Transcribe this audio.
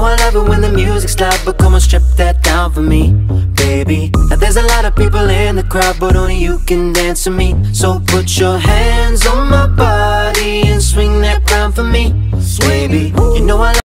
know I love it when the music's loud But come on, strip that down for me, baby. Now there's a lot of people in the crowd But only you can dance with me. So put your hands on my body And swing that crown for me, baby. You know I